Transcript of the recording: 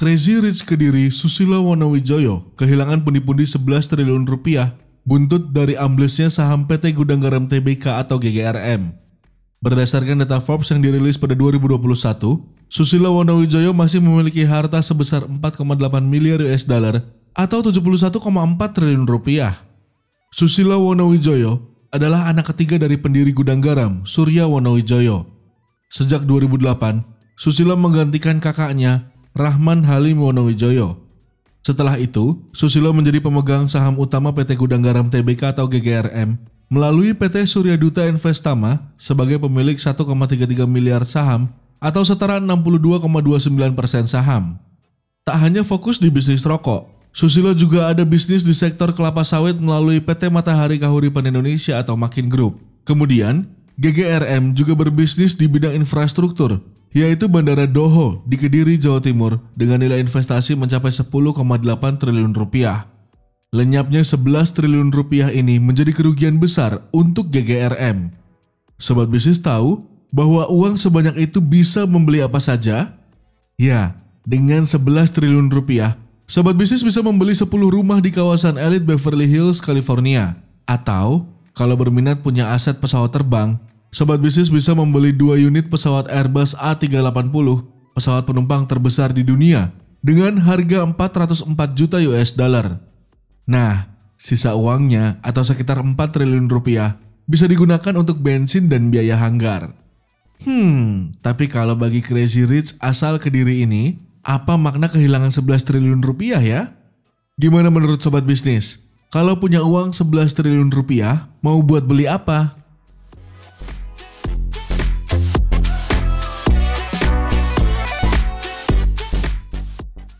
Crazy Rich Kediri Susilo Wonowijoyo kehilangan pundi-pundi 11 triliun rupiah buntut dari amblesnya saham PT Gudang Garam TBK atau GGRM. Berdasarkan data Forbes yang dirilis pada 2021, Susilo Wonowijoyo masih memiliki harta sebesar 4,8 miliar US dollar atau 71,4 triliun rupiah. Susilo Wonowijoyo adalah anak ketiga dari pendiri Gudang Garam, Surya Wonowijoyo. Sejak 2008, Susilo menggantikan kakaknya Rahman Halim Wonowijoyo. Setelah itu, Susilo menjadi pemegang saham utama PT Gudang Garam TBK atau GGRM melalui PT Surya Duta Investama sebagai pemilik 1,33 miliar saham atau setara 62,29 persen saham. Tak hanya fokus di bisnis rokok, Susilo juga ada bisnis di sektor kelapa sawit melalui PT Matahari Kahuripan Indonesia atau Makin Group. Kemudian, GGRM juga berbisnis di bidang infrastruktur yaitu Bandara Doho di Kediri, Jawa Timur dengan nilai investasi mencapai 10,8 triliun rupiah. Lenyapnya 11 triliun rupiah ini menjadi kerugian besar untuk GGRM. Sobat bisnis tahu bahwa uang sebanyak itu bisa membeli apa saja? Ya, dengan 11 triliun rupiah, sobat bisnis bisa membeli 10 rumah di kawasan elit Beverly Hills, California. Atau, kalau berminat punya aset pesawat terbang, Sobat bisnis bisa membeli dua unit pesawat Airbus A380, pesawat penumpang terbesar di dunia, dengan harga 404 juta US dollar. Nah, sisa uangnya atau sekitar 4 triliun rupiah bisa digunakan untuk bensin dan biaya hanggar. Hmm, tapi kalau bagi Crazy Rich asal Kediri ini, apa makna kehilangan 11 triliun rupiah ya? Gimana menurut sobat bisnis? Kalau punya uang 11 triliun rupiah, mau buat beli apa?